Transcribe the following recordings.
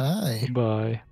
Hi. Bye.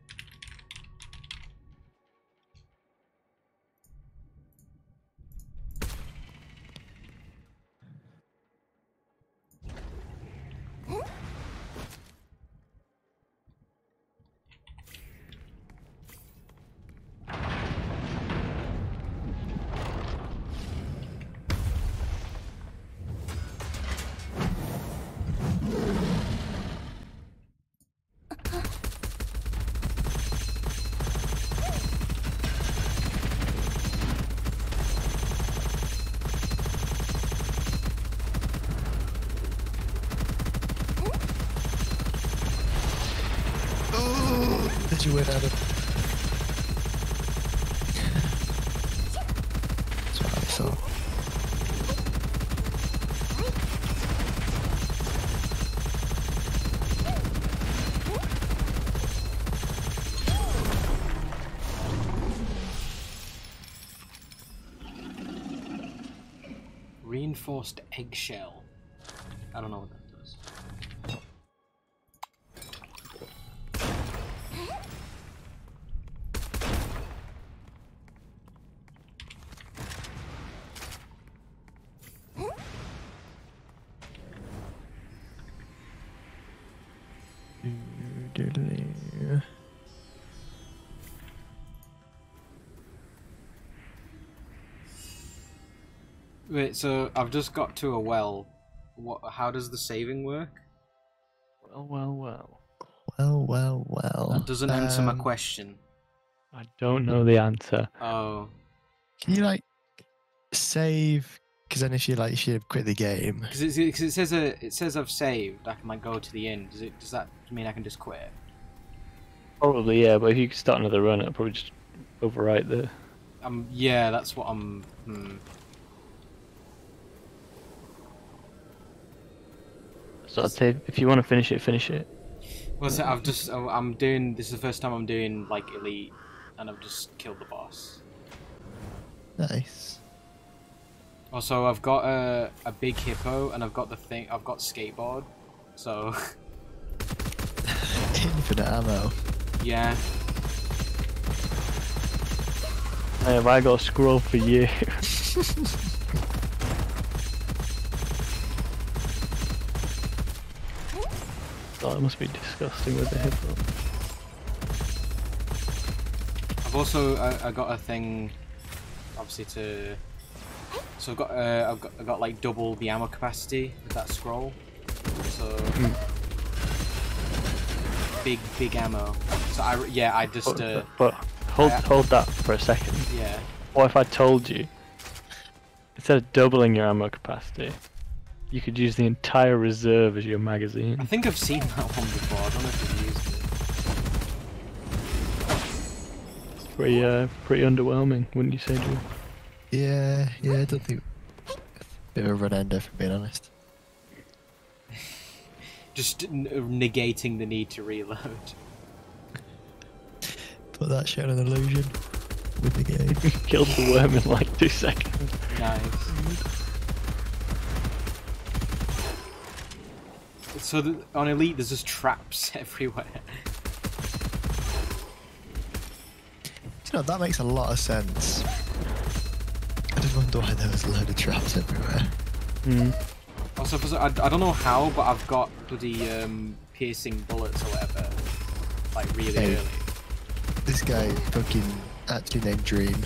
Oh, did you? That's what I thought. Reinforced eggshell. I don't know what that Wait, so I've just got to a well. What? How does the saving work? Well, well, well. Well, well, well. That doesn't answer my Um, question. I don't know the answer. Oh, Can you like save? Because then if you like, you should quit the game. because it, 'cause it says uh, it says I've saved. I can like go to the end. Does it? Does that mean I can just quit? Probably, yeah, but if you start another run, it'll probably just overwrite the. Um, yeah, that's what I'm. Hmm. So I'd say if you want to finish it, finish it. Well, so I've just I'm doing. This is the first time I'm doing like elite, and I've just killed the boss. Nice. Also, I've got a a big hippo, and I've got the thing. I've got skateboard. So Infinite ammo. yeah, Hey, have I got a scroll for you? oh, it must be disgusting with the hippo. I've also I, I got a thing, obviously to. So I've got uh, I've got I got like double the ammo capacity with that scroll. So big big ammo. So I yeah I just But, uh, but hold, I- hold that for a second. yeah What if I told you, instead of doubling your ammo capacity, you could use the entire reserve as your magazine? I think I've seen that one before. I don't know if I've used it. Pretty, uh, pretty underwhelming, wouldn't you say, Drew? Yeah, yeah. I don't think. Bit of a run ender, for being honest. Just n- negating the need to reload. Put that shit on an illusion with the game. Killed the worm in like two seconds. Nice. So the, on elite, there's just traps everywhere. you know, that makes a lot of sense. I just wonder why there was a load of traps everywhere. Hmm. Also, for, I, I don't know how, but I've got bloody um, piercing bullets or whatever, like really Hey. early. This guy fucking actually named Dream.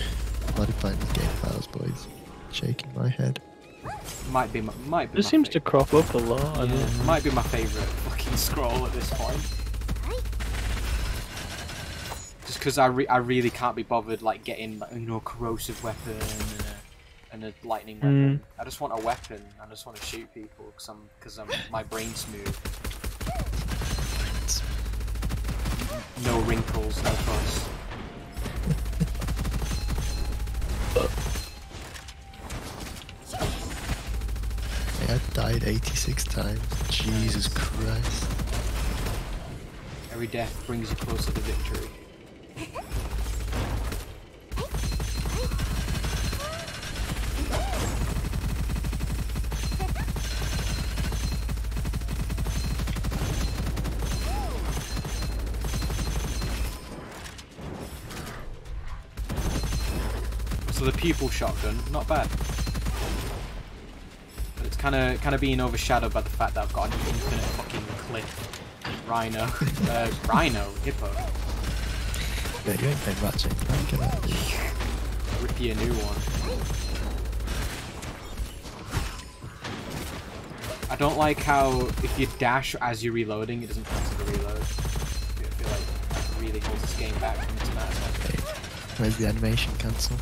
Modifying his game files, boys. Shaking my head. Might be, my, might be. This seems to crop up a lot. Yeah, might be my favorite fucking scroll at this point. Just because I, re- I really can't be bothered like getting like, you know corrosive weapon and a, and a lightning weapon. Hmm. I just want a weapon. I just want to shoot people because I'm because I'm my brain's smooth. No wrinkles, no fuss. I've died 86 times. Jesus Christ. Every death brings you closer to victory. So the people shotgun, not bad. Kind of kind of being overshadowed by the fact that I've got an infinite fucking cliff. Rhino, uh, rhino, hippo. Yeah, you ain't playing Ratchet. Get out. Rip you a new one. I don't like how if you dash as you're reloading, it doesn't cancel the reload. I feel like that really holds this game back from of time. Where's the animation cancel?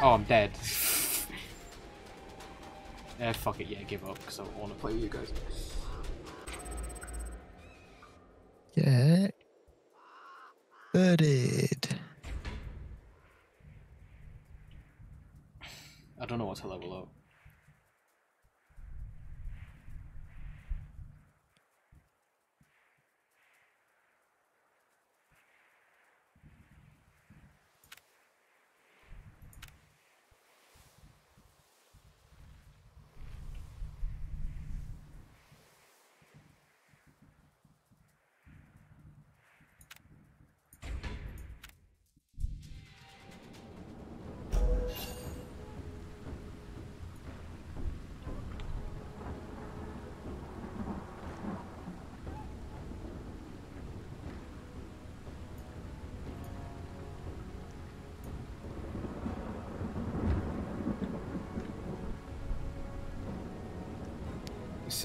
Oh, I'm dead. yeah, fuck it, yeah, give up, because I don't want to play with you guys. Yeah. Birded. I don't know what to level up.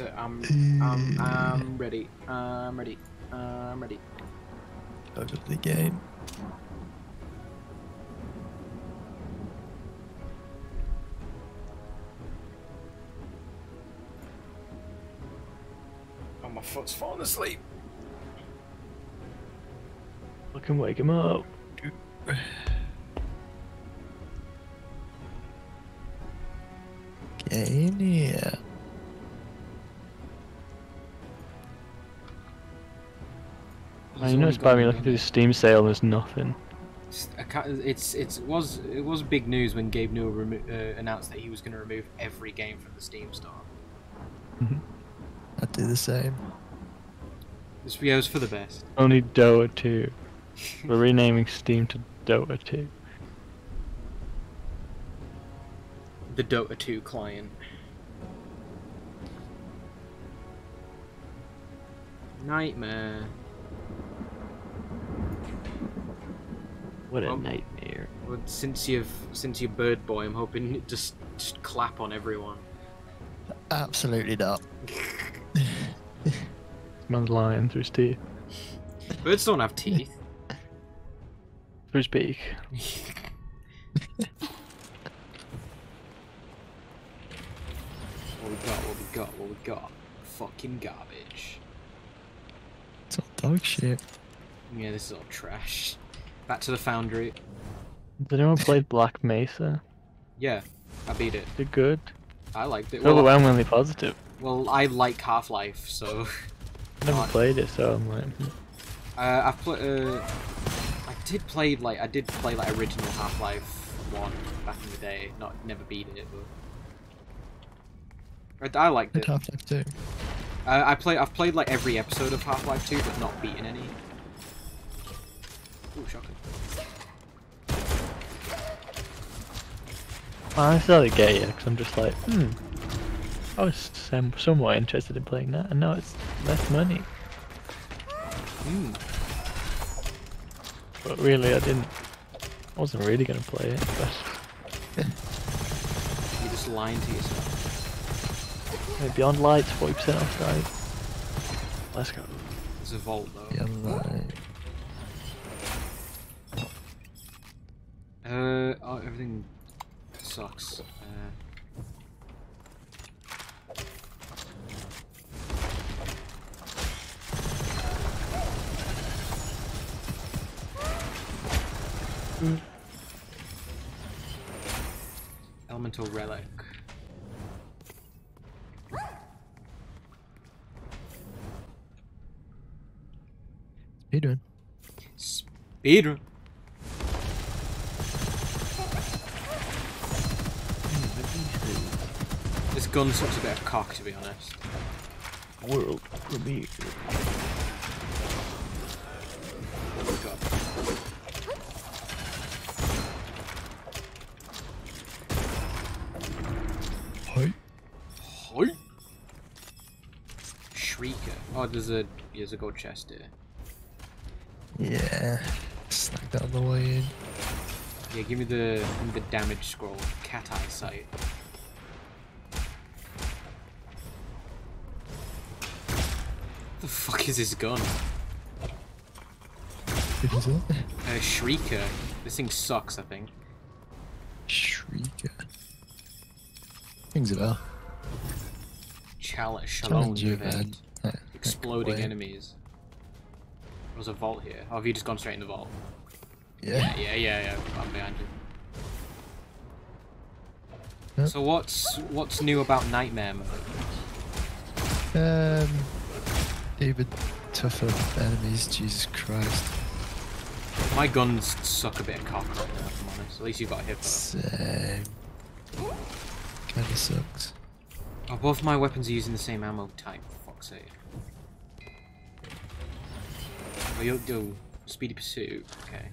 So I'm, I'm, I'm ready. I'm ready. I'm ready. Over the game. Oh, my foot's falling asleep. I can wake him up. Get in here. Man, you know it's by me looking through the Steam sale there's nothing. It's, it's it's it was it was big news when Gabe Newell remo- uh, announced that he was going to remove every game from the Steam store. I'd do the same. This video is for the best. Only Dota 2. We're renaming Steam to Dota 2. The Dota 2 client. Nightmare. What a Um, nightmare. Well, since you've since you're Bird Boy, I'm hoping you just just clap on everyone. Absolutely not. This man's lying through his teeth. Birds don't have teeth. Through his beak. What we got? What we got? What we got? Fucking garbage. It's all dog shit. Yeah, this is all trash. Back to the foundry. Did anyone play Black Mesa? Yeah, I beat it. Is it good? I liked it. Well, Overwhelmingly positive. well I like Half Life, so I never played it, so I'm like, uh, I've played. Uh, I did play like I did play like original Half Life one back in the day. Not never beat it, but I, I liked it. Half Life 2. Uh, I play. I've played like every episode of Half Life two, but not beaten any. Ooh, shocking. I still get you, because I'm just like, hmm. I was some, somewhat interested in playing that, and now it's less money. Hmm. But really, I didn't. I wasn't really going to play it, but You're just lying to yourself. hey, Beyond Light's 40% off, guys. Let's go. There's a vault though. Yeah, right. Uh, oh, everything sucks. Uh, Elemental relic. Speedrun. Speedrun. gun sucks a bit of cock, to be honest. World premiere. Hi. Hi. Shrieker. Oh, there's a there's a gold chest here. Yeah. Snuck down the way in. Yeah, give me the give me the damage scroll. Cat eye sight. What the fuck is this gun? What is it? Uh, Shrieker. This thing sucks, I think. Shrieker. Rings a bell. Challenge, event. Exploding enemies. There's a vault here. Oh, have you just gone straight in the vault? Yeah. Yeah, yeah, yeah. I'm behind you. Yep. So what's what's new about Nightmare mode? Um, even tougher enemies. Jesus Christ. My guns suck a bit of cock right now, if I'm honest. At least you got a hippo. Same. Kinda sucks. Oh, both my weapons are using the same ammo type, for fuck's sake. Oh, you'll do Speedy Pursuit, okay.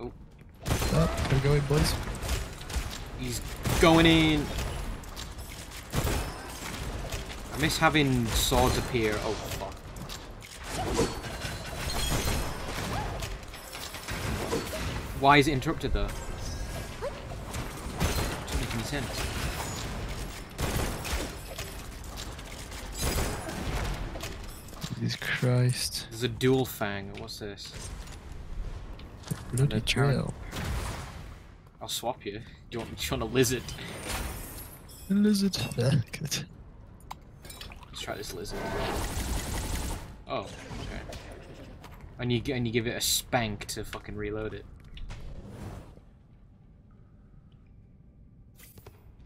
Oh, Oh, gotta go in, boys. he's going in! I miss having swords appear. Oh, fuck. Why is it interrupted though? Doesn't make any sense. Jesus Christ. There's a dual fang. What's this? Bloody trail. I'll swap you. Do you want, do you want a lizard? A lizard. Yeah, good. Let's try this lizard. Oh, okay. And you and you give it a spank to fucking reload it.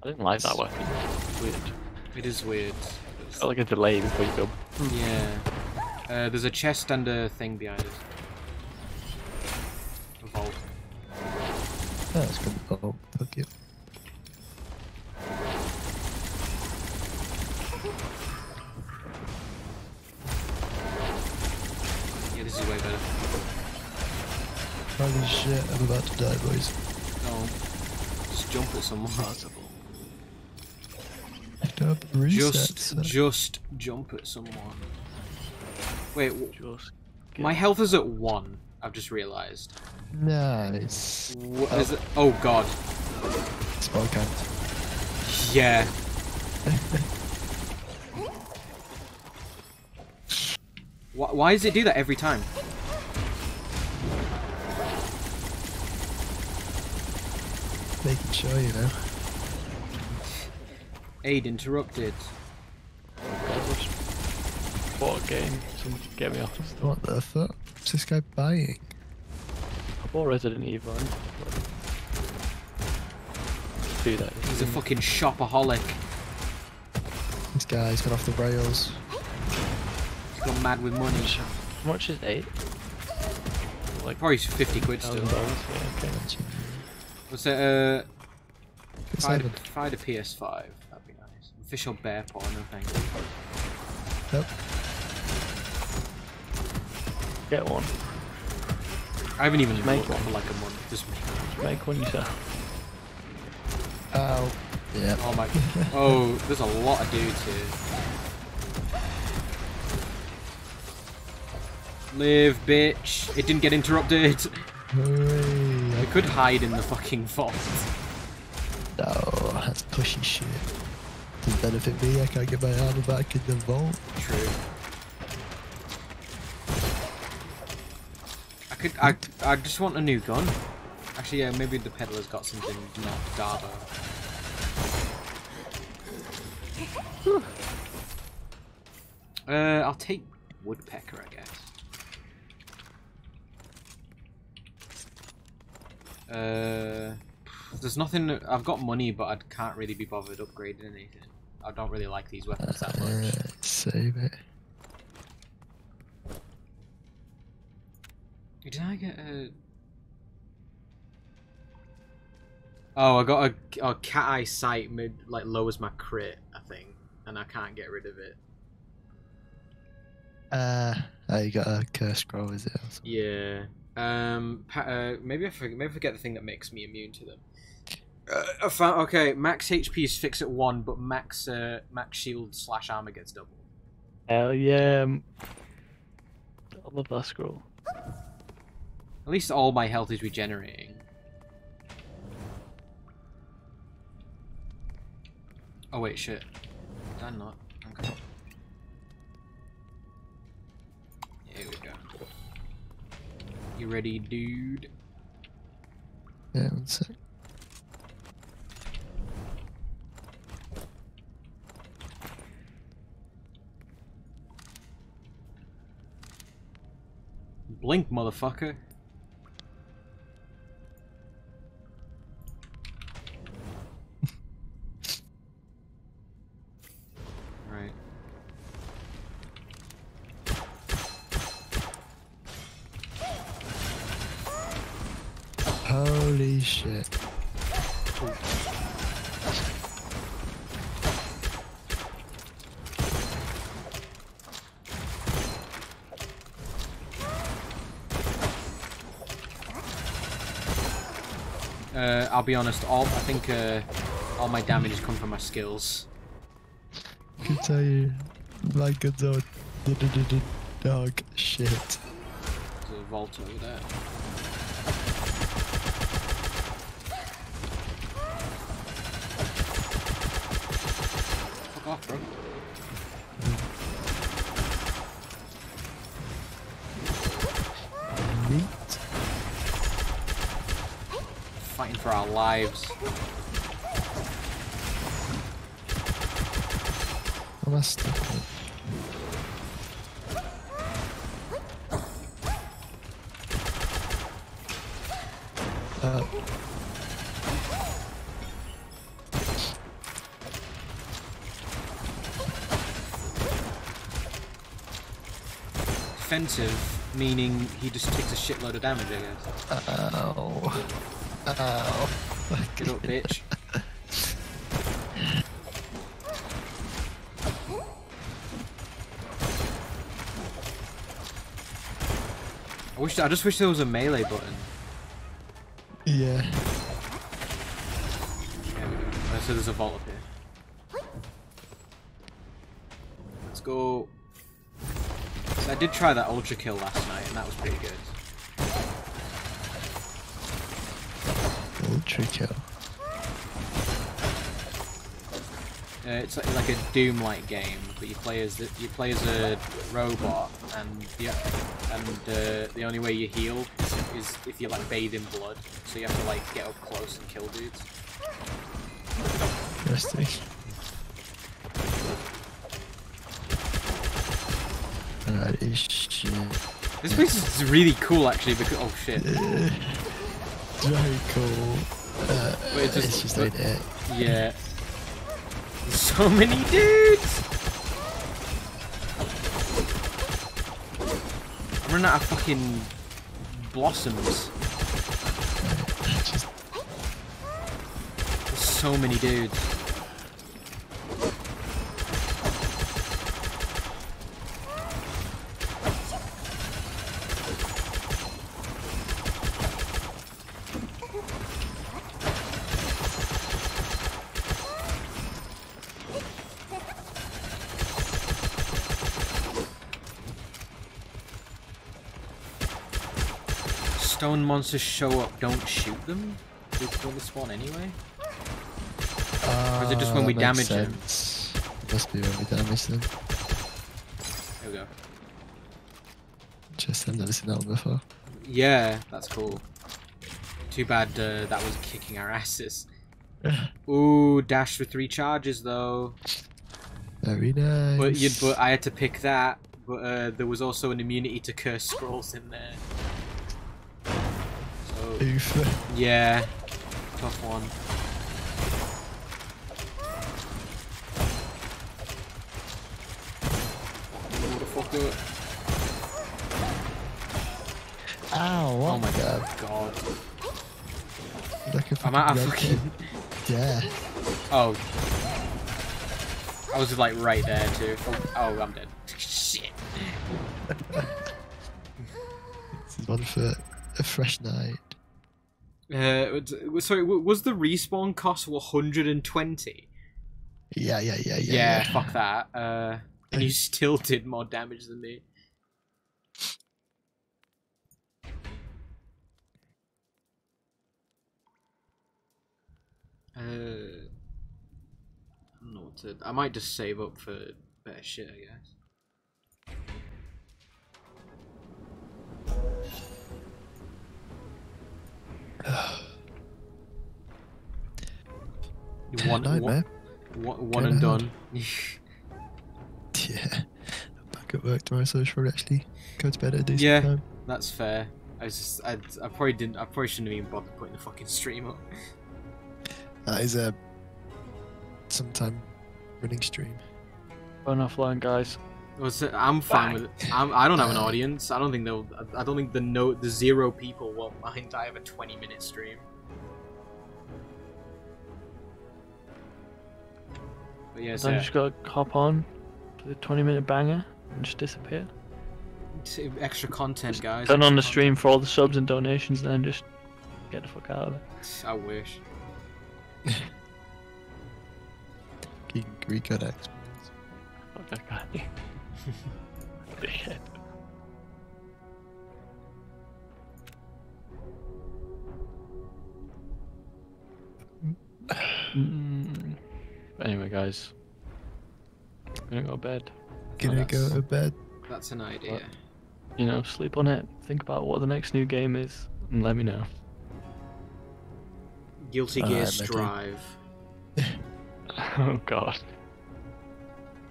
I didn't like that weapon. It's weird. It is weird. Felt like a delay before you go. Yeah. Uh, there's a chest and a thing behind us. A vault. Oh, that's good. Oh, fuck you. This is way better. Holy shit, I'm about to die, boys. Oh. Just jump at someone. Don't reset. Just, just jump at someone. Wait, Just my health is at one. I've just realised. Nice. What is it? Oh god. Spell count. Yeah. why, why does it do that every time? Making sure, you know. Aid interrupted. What a game. Someone could get me off this stuff. What the fuck? What's this guy buying? I bought Resident Evil. and- Do that. He's a fucking shopaholic. This guy's gone off the rails. He's gone mad with money. How much is eight? Like Probably 50 quid still. dollars. Yeah, okay. What's it? Uh, It's if I had, a, if I had a PS5, that'd be nice. Official bear paw, no thank you. Nope. Get one. I haven't even Make looked one. for like a month. Just make Make one yourself. Oh. Yeah. Oh my. Oh, there's a lot of dudes here. Live, bitch. It didn't get interrupted. Hooray. I could hide in the fucking vault. No, that's pushy shit. Doesn't benefit me, I can't get my armor back in the vault. True. I could. I. I just want a new gun. Actually, yeah. Maybe the peddler's got something not Darbo. Uh, I'll take woodpecker, I guess. Uh, there's nothing. I've got money, but I can't really be bothered upgrading anything. I don't really like these weapons that much. Uh, save it. Did I get a? Oh, I got a, a cat eye sight mid like lowers my crit, I think, and I can't get rid of it. Uh, oh, you got a curse scroll, is it? Yeah. Um, pa- uh, maybe I forget, maybe I forget the thing that makes me immune to them. Uh, I found, okay, max HP is fixed at one, but max uh, max shield slash armor gets double. Hell yeah. I love that scroll. At least all my health is regenerating. Oh wait, shit. I'm not. You ready, dude? Yeah, one sec. Blink, motherfucker. Uh, I'll be honest. All I think uh, all my damage has come from my skills. I can tell you, my guns are d- d- d- d- dog shit. There's a vault over there. Our lives. I? Uh, Defensive, meaning he just takes a shitload of damage, I guess. ow. Ow. Get up, bitch. I wish I just wish there was a melee button. Yeah. Uh, so there's a vault up here. Let's go. So I did try that Ultrakill last night, and that was pretty good. Ultrakill. Uh, it's like, like a Doom-like game, but you play as the, you play as a robot, and the and uh, the only way you heal is, is if you like bathe in blood. So you have to like get up close and kill dudes. Interesting. Alrighty, shit. This place is really cool, actually. Because oh shit, Very cool. Uh, But it's it's just- just, like it. yeah. So many dudes. I'm running out of fucking blossoms. Just so many dudes. Monsters show up, don't shoot them? Do they will spawn anyway? uh, is it just when we makes damage them? sense. Must be when we damage them. There we go. Just I've never seen that one before. Yeah, that's cool. Too bad uh, that was kicking our asses. Ooh, dash for three charges though. Very nice. But but I had to pick that. But uh, there was also an immunity to curse scrolls in there. Oof. yeah, tough one. Ow, what Oh my the? god. Like I'm out of fucking fucking. Yeah. Oh. I was like right there too. Oh, oh I'm dead. Shit. This is one for a fresh night. Uh, sorry, was the respawn cost 120? Yeah, yeah, yeah, yeah. Yeah, fuck that. Uh, and you still did more damage than me. Uh, I don't know what to. I might just save up for better shit, I guess. One, one, Nightmare. one, one and done. Yeah. Back at work tomorrow, so I should probably actually go to bed at a decent Yeah. time. That's fair. I was just, I, I probably didn't, I probably shouldn't have even bothered putting the fucking stream up. That is a sometime running stream. Phone offline, guys. Was I'm fine with it. I'm, I don't have an audience. I don't think they'll. I don't think the no, the zero people won't mind. I have a 20 minute stream. But yeah, So I so just gotta hop on to the 20 minute banger and just disappear. extra content, guys. Turn on the extra stream for all the subs and donations, then just get the fuck out of it. I wish. King Greek codex. Fuck that guy. Dickhead. Mm. Anyway, guys, I'm gonna go to bed. Gonna go to bed. That's an idea. What? You know, sleep on it. Think about what the next new game is, and let me know. Guilty Gear matey. Strive. oh god.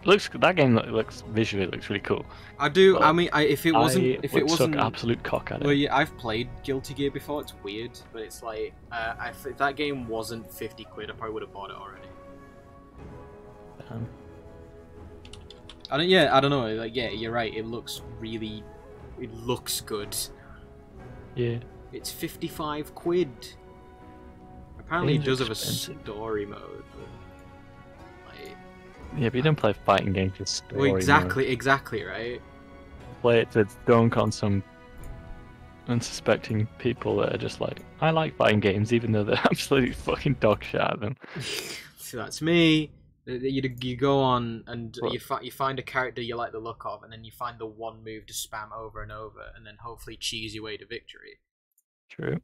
Looks that game looks visually looks really cool. I do. I mean, I, if it wasn't, I if it wasn't, absolute cock at it. Well, yeah, I've played Guilty Gear before. It's weird, but it's like uh, I, if that game wasn't fifty quid, I probably would have bought it already. Um, I don't. Yeah, I don't know. Like, yeah, you're right. It looks really, it looks good. yeah. It's fifty-five quid. Apparently, it does are have a story mode. But, Yeah, but you don't play fighting games with story. well, mode. exactly, exactly, right. Play it to dunk on some unsuspecting people that are just like, I like fighting games, even though they're absolutely fucking dog shit at them. so that's me. Uh, You, you go on and What? you, fi- you find a character you like the look of, and then you find the one move to spam over and over, and then hopefully cheese your way to victory. True.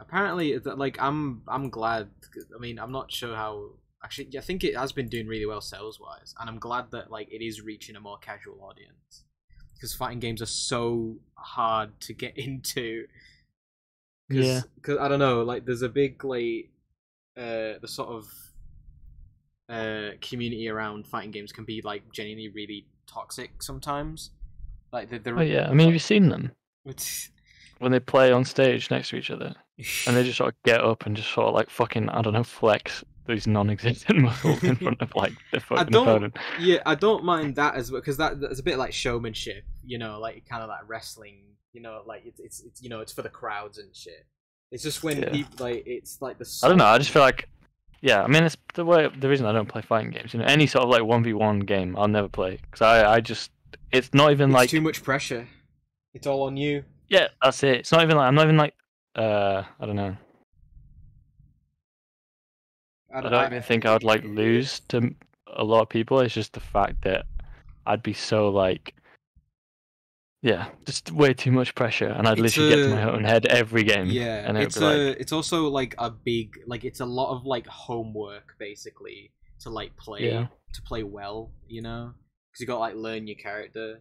Apparently, that like I'm I'm glad. I mean, I'm not sure how. Actually, I think it has been doing really well sales wise, and I'm glad that like it is reaching a more casual audience because fighting games are so hard to get into. Cause, Yeah. Because I don't know, like there's a big like uh the sort of uh community around fighting games can be like genuinely really toxic sometimes. Like they're, they're Oh yeah, I mean, have you seen them it's- when they play on stage next to each other, and they just sort of get up and just sort of like fucking I don't know flex these non-existent muscles in front of like their I fucking don't. opponent. Yeah, I don't mind that as well because that that's a bit like showmanship, you know, like kind of like wrestling, you know, like it's it's, it's you know it's for the crowds and shit. It's just when Yeah. people like it's like the. I don't know. I just feel like, yeah. I mean, it's the way the reason I don't play fighting games. You know, any sort of like one v one game, I'll never play because I I just it's not even It's like too much pressure. It's all on you. yeah. That's it. It's not even like I'm not even like uh I don't know. I don't even think I would like lose to a lot of people. It's just the fact that I'd be so like, yeah, just way too much pressure, and I'd It's literally get to my own head every game. Yeah, and it's a like, it's also like a big like it's a lot of like homework basically to like play Yeah. to play well, you know, because you got to like learn your character.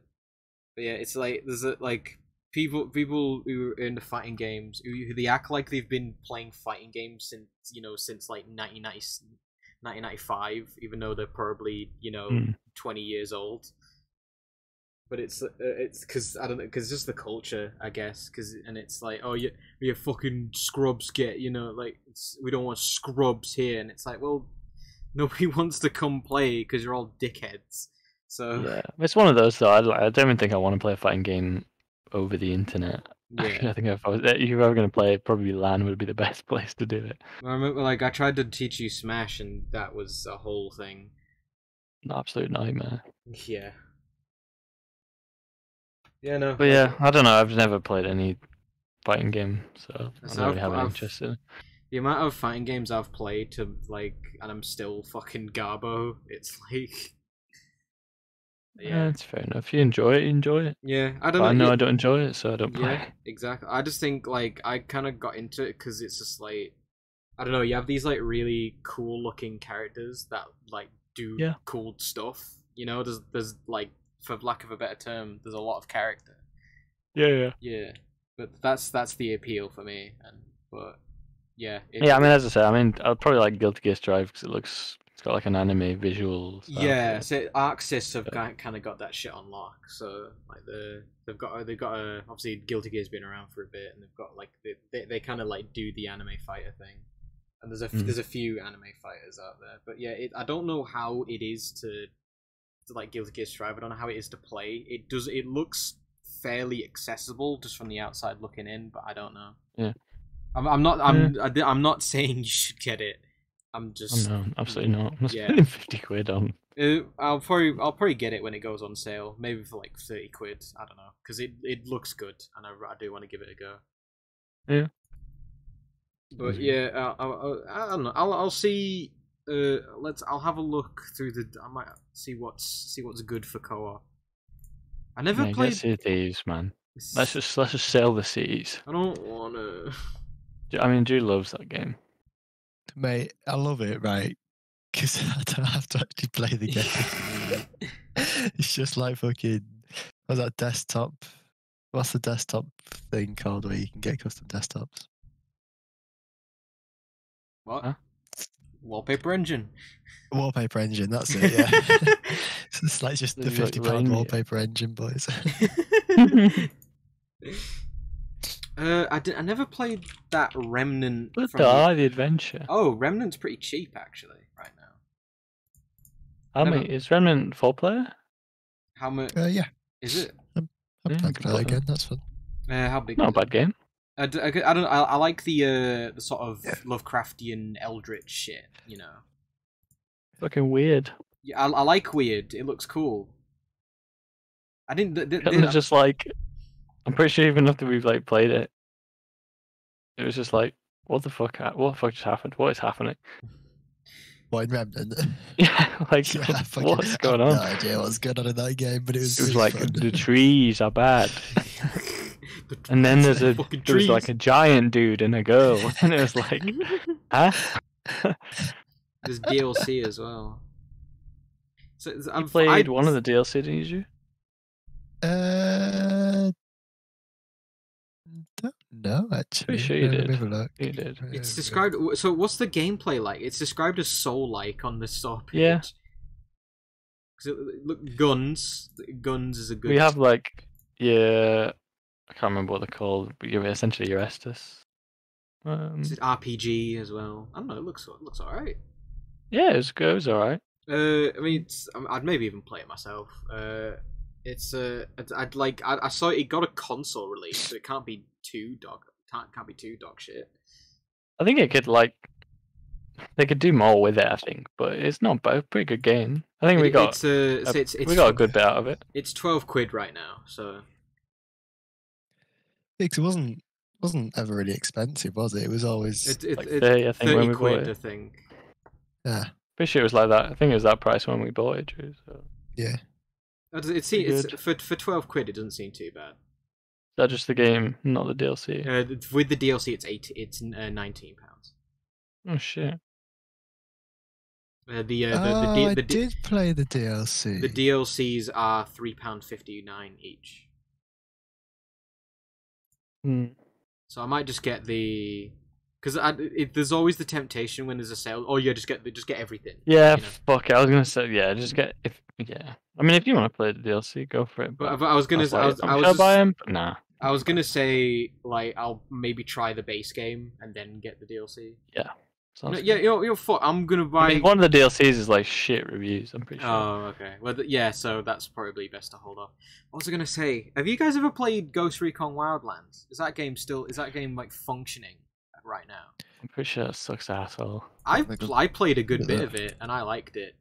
But yeah, it's like there's a, like people people who are into fighting games who, they act like they've been playing fighting games since you know since like 1990, 1995, even though they're probably you know Mm. 20 years old. But it's uh, it's because I don't know because just the culture I guess because and it's like oh you you fucking scrubs get you know like it's, we don't want scrubs here and it's like well nobody wants to come play because you're all dickheads so yeah, it's one of those though. I, I don't even think I want to play a fighting game over the internet. yeah. I think if I was eh, if you were ever going to play it, probably LAN would be the best place to do it. I remember like I tried to teach you Smash and that was a whole thing An absolute nightmare. yeah yeah no But yeah, I don't know. I've never played any fighting game, so I don't really have any interest in. it. The amount of fighting games I've played to like, and I'm still fucking Garbo. It's like, Yeah, it's fair enough. If You enjoy it, you enjoy it. yeah. I don't I know. know yeah- I don't enjoy it, so I don't play. Yeah, exactly. I just think like I kind of got into it because it's just like I don't know. You have these like really cool looking characters that like do Yeah. cool stuff. You know, there's there's like for lack of a better term, there's a lot of character. Yeah, yeah. Yeah, but that's that's the appeal for me. And but yeah, it, Yeah, I mean, as I said, I mean, I'd probably like Guilty Gear Strive because it looks, it's got like an anime visual. Style Yeah, so ArcSys have Yeah. kind of got that shit on lock. So like the they've got they've got a obviously Guilty Gear's been around for a bit, and they've got like they they, they kind of like do the anime fighter thing. And there's a f Mhm. there's a few anime fighters out there, but yeah, it, I don't know how it is to to like Guilty Gear Strive. I don't know how it is to play. It does it looks fairly accessible just from the outside looking in, but I don't know. Yeah. I'm, I'm not I'm I, I'm not saying you should get it. I'm just Oh, no, absolutely not. I'm Yeah. spending 50 quid on. uh, I'll probably I'll probably get it when it goes on sale, maybe for like thirty quid. I don't know, because it it looks good, and I, I do want to give it a go. Yeah. But Mhm. yeah, I'll, I'll, I don't know. I'll I'll see. Uh, let's. I'll have a look through the. I might see what's see what's good for co-op. I never Yeah, get played. Of Thieves, man. Let's just let's just sail the seas. I don't wanna. I mean, Drew loves that game. Mate, I love it, right? Because I don't have to actually play the game. it's just like fucking. What's that desktop? What's the desktop thing called where you can get custom desktops? What? Huh? Wallpaper engine. Wallpaper engine, that's it, yeah. It's like just the Is it like £50 Rainier? wallpaper engine, boys. Uh, I did. I never played that Remnant. But from die the adventure. Oh, Remnant's pretty cheap actually right now. How never- many is Remnant four player? How much uh, yeah, is it? I'd Yeah, like to good play that again, that's fun. Uh, how big? Not a is it? bad game. I, d- I, g- I don't. I, I like the uh, the sort of Yeah. Lovecraftian Eldritch shit. You know. Fucking weird. Yeah, I, I like weird. It looks cool. I didn't. Th- th- th- just like, I'm pretty sure even after we've like played it, it was just like, what the fuck? ha- What the fuck just happened? What is happening? What, in Remnant? Yeah, like Yeah, I fucking- what's going I have on? No idea what's going on in that game, but it was, It was really like fun. the trees are bad, The and then there's a fucking there's like trees. a giant dude and a girl, and it was like, huh? There's DLC as well. So it's- You I'm- played I- one of the DLC, didn't you? Uh, don't know actually. sure you did. have a look. You did. It's described. So, what's the gameplay like? It's described as soul-like on the store page. Yeah. 'Cause it- look, guns. Guns is a good. We have like, yeah, I can't remember what they're called, but you're essentially your Estus. Um, it's RPG as well. I don't know. It looks it looks alright. yeah, it was, it alright. Uh, I mean, it's, I- I'd maybe even play it myself. Uh, it's uh, I'd, I'd like. I, I saw it got a console release, so it can't be too dog. Can't, can't be too dog shit. I think it could like, they could do more with it. I think, but it's not bad. Pretty good game. I think we It- got It's, uh, a- it's, it's, we got a good bit out of it. It's twelve quid right now. So Yeah, 'cause it wasn't wasn't ever really expensive, was it? It was always it, it, Like it's 30, I think, when thirty we bought quid. I it. think. yeah, Pretty sure it was like that. I think it was that price when we bought it. Drew, so. yeah. It's, it's, Pretty it's for for twelve quid. It doesn't seem too bad. Is that just the game, not the DLC? Uh, with the DLC, it's eight. It's uh, nineteen pounds. Oh shit! Uh, the, uh, the, oh, the, D- I the, D- did play the DLC. the DLCs are three pound fifty nine each. Hmm. So I might just get the because there's always the temptation when there's a sale. Oh yeah, just get just get everything. Yeah, you know. fuck it. I was gonna say yeah. Just get if yeah. I mean, if you want to play the DLC, go for it. But But I, I was gonna. was I was. I was, sure I'll just- but nah. I was gonna say like I'll maybe try the base game and then get the DLC. Sounds No, yeah, you know, you know, fuck, I'm gonna buy. I mean, one of the DLCs is like shit reviews. I'm pretty sure. Oh, okay. Well, th- yeah. So that's probably best to hold off. What was I gonna say? Have you guys ever played Ghost Recon Wildlands? Is that game still? Is that game like functioning right now? I'm pretty sure it sucks asshole. I pl- I played a good bit bit of of it and I liked it.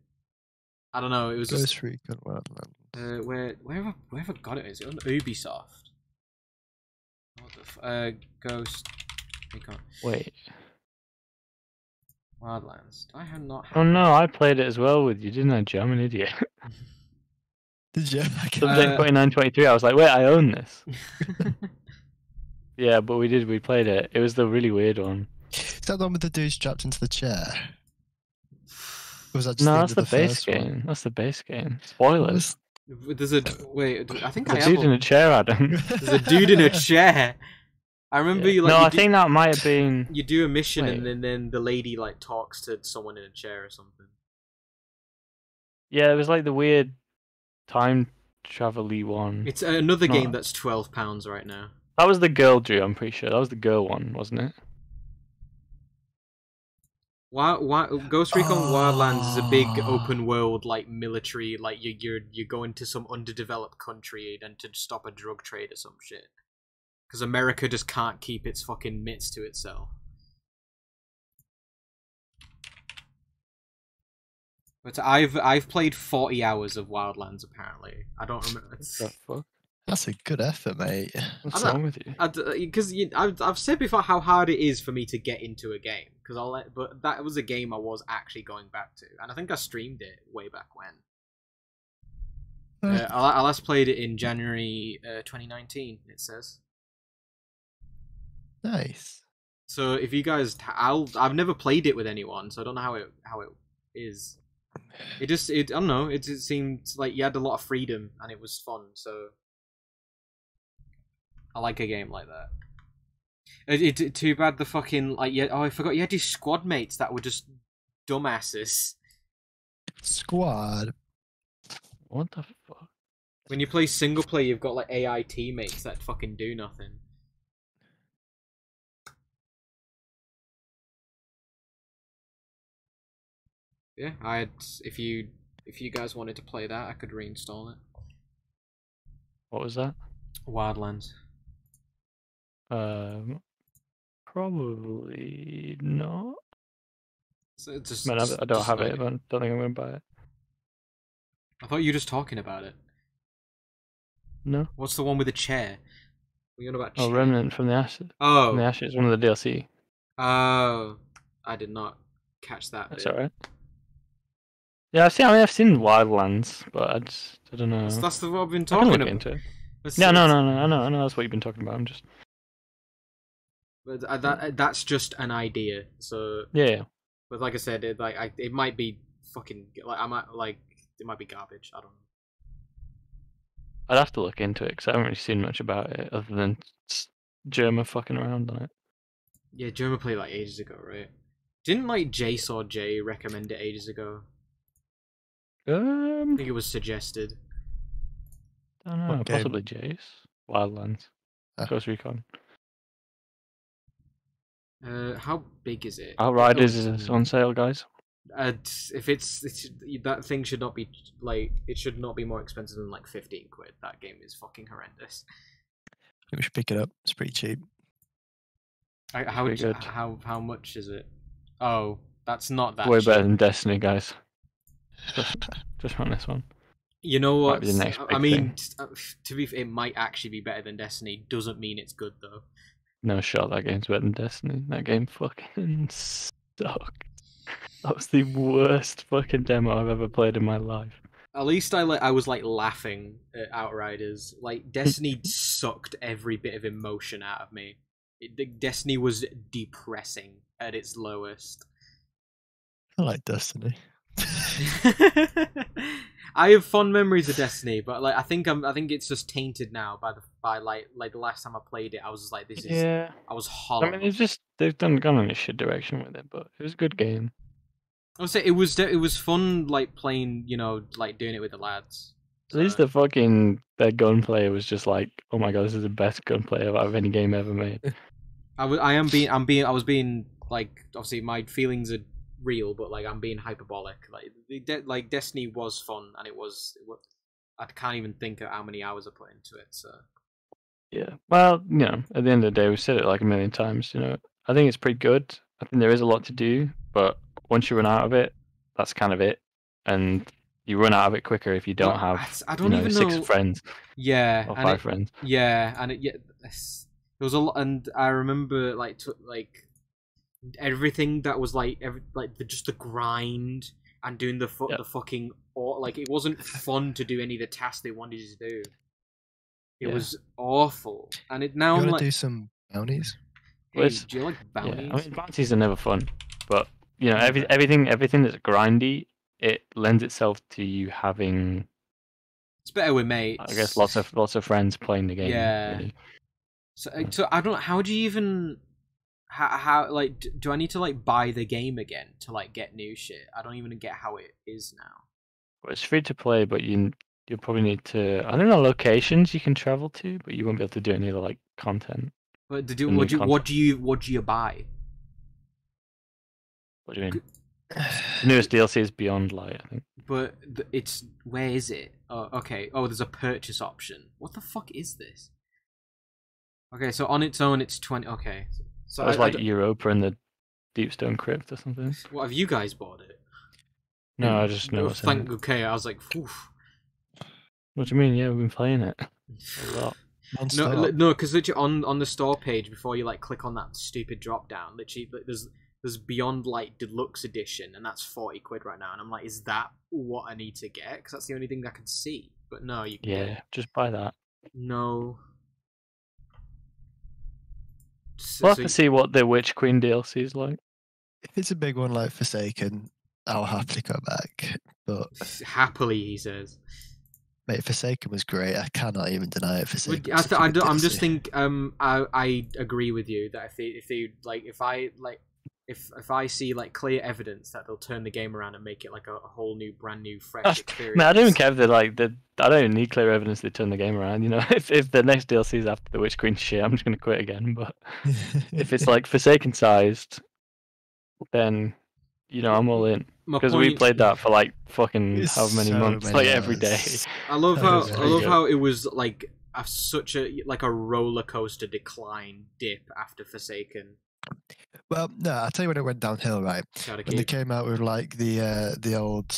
I don't know. It was just Ghost Recon Wildlands. uh, where wherever wherever got it is it on Ubisoft. What the f- uh, Ghost Recon Wait. Wildlands. I have not? Oh no, I played it as well with you, didn't I, Joe? I'm an idiot. Did you? Subject Uh, 2923. I was like, wait, I own this. Yeah, but we did. We played it. It was the really weird one. Is that the one with the dude strapped into the chair? Or was that just No, the that's end the base first one? game. That's the base game. Spoilers. was- There's a wait. I think The I have. dude in a chair, Adam. There's a dude in a chair. I remember Yeah. you like. no, you I do- think that might have been. you do a mission and then, then the lady like talks to someone in a chair or something. Yeah, it was like the weird time travel-y one. It's another No. game that's twelve pounds right now. That was the girl Drew. I'm pretty sure that was the girl one, wasn't it? Why, why, Ghost Recon Wildlands is a big Ah. open world like military like you you're you're going to some underdeveloped country and to stop a drug trade or some shit. Because America just can't keep its fucking mitts to itself. But I've I've played forty hours of Wildlands apparently. I don't remember. What the fuck? That's a good effort, mate. What's wrong with you? because I've I've said before how hard it is for me to get into a game because I'll let, but that was a game I was actually going back to, and I think I streamed it way back when. Uh, I, I last played it in January uh, 2019. It says. nice. So if you guys, I'll I've never played it with anyone, so I don't know how it how it is. It just it I don't know. It, it seemed like you had a lot of freedom and it was fun. So I like a game like that. It, it too bad the fucking like yeah. Oh, I forgot you had your squad mates that were just dumbasses. Squad. What the fuck? When you play single player, you've got like AI teammates that fucking do nothing. Yeah, I'd if you if you guys wanted to play that, I could reinstall it. What was that? Wildlands. Um, probably not. So it's just, I, mean, I, I don't just have like- it. But I don't think I'm gonna buy it. I thought you were just talking about it. No. What's the one with the chair? Were you on about? Oh. Remnant from the Ashes. Oh, From the Ashes, one of the DLC. oh, I did not catch that. That's alright. Yeah, I've seen. I mean, I've seen Wildlands, but I just I don't know. That's, that's the what I've been talking about. into it. That's- Yeah, no, that's- no, no. I know, I know. That's what you've been talking about. I'm just But uh, that that's just an idea. So, yeah. yeah. but like I said, it like I, it might be fucking like I might like it might be garbage. I don't know. I'd have to look into it because I haven't really seen much about it other than s- Jerma fucking around on it. Yeah, German played like ages ago, right? Didn't like Jace or Jay recommend it ages ago? Um, I think it was suggested. I don't know. What game? Possibly Jace. Wildlands. Ghost Recon. Uh, how big is it? Outriders is on sale, guys. Uh, if it's, it's that thing should not be like it should not be more expensive than like fifteen quid. That game is fucking horrendous. We should pick it up. It's pretty cheap. I, how Pretty d- good. how how much is it? Oh, that's not that. Way cheap. better than Destiny, guys. Just, just on this one. You know what? be the next I mean, thing. t- uh, to be, f- it might actually be better than Destiny. Doesn't mean it's good though. No shot. That game's better than Destiny. That game fucking sucked. That was the worst fucking demo I've ever played in my life. At least I like I was like laughing at Outriders. Like Destiny sucked every bit of emotion out of me. It, the- Destiny was depressing at its lowest. I like Destiny. I have fond memories of Destiny, but like I think I'm I think it's just tainted now by the by like like the last time I played it, I was just like this is Yeah. I was hollow. I mean, it's just they've done gone in a shit direction with it, but it was a good game. I would say it was it was fun like playing you know like doing it with the lads. At least the fucking their gunplay was just like, oh my god, this is the best gunplay out of any game ever made. I was I am being I'm being I was being like obviously my feelings are real, but like I'm being hyperbolic. Like de- like Destiny was fun and it was, it was I can't even think of how many hours I put into it. So Yeah. Well, you know, at the end of the day, we've said it like a million times. You know, I think it's pretty good. I think there is a lot to do, but once you run out of it, that's kind of it. And you run out of it quicker if you don't Well, have, I, I you don't know, even six know. friends Yeah, or and five it- friends. yeah, and it, yeah, There was a lot, and I remember like t- like everything that was like every, like the, just the grind and doing the fu- Yep. the fucking or like it wasn't fun to do any of the tasks they wanted you to do. It Yeah. was awful, and it now You I'm like, do some bounties? hey, Well, do you like Yeah, bounties? I mean bounties are never fun, but you know every everything everything that's grindy, it lends itself to you having it's better with mates. I guess lots of lots of friends playing the game. Yeah. really. So, so I don't. How do you even? How, how like do I need to like buy the game again to like get new shit? I don't even get how it is now. Well, it's free to play, but you you probably need to I don't know locations you can travel to, but you won't be able to do any of the like content. But do, what do you, what do you what do you buy? What do you mean? The newest DLC is Beyond Light, I think. But it's where is it? Oh, okay. Oh, there's a purchase option. What the fuck is this? Okay, so on its own, it's twenty. Okay, so So it's I- I like don't- Europa and the Deep Stone Crypt or something. what have you guys bought it? No, I just know Oh, thank. it. Okay, I was like, Phew. What do you mean? Yeah, we've been playing it a lot. No, Non-stop. no, because literally on on the store page before you like click on that stupid drop down, literally there's there's Beyond Light Deluxe Edition, and that's forty quid right now. And I'm like, is that what I need to get? Because that's the only thing I can see. But no, you Yeah, just buy that. no. So, We'll have so to see what the Witch Queen DLC is like. If it's a big one like Forsaken, I'll happily go back. But happily, he says. mate, Forsaken was great. I cannot even deny it. Forsaken. I was th- such a I good do- I'm just DLC. think um I I agree with you that if they if they like if I like if if I see like clear evidence that they'll turn the game around and make it like a, a whole new brand new fresh That's- experience. Man, I don't even care if they're like the. I don't even need clear evidence they turn the game around. You know, if if the next DLC is after the Witch Queen shit, I'm just gonna quit again. But if it's like Forsaken sized, then you know I'm all in because we played that for like fucking how many so months, many like every day. I love how was I love good. how it was like a, such a like a roller coaster decline dip after Forsaken. Well, no, I'll tell you when it went downhill, right? When they came out with like the uh, the old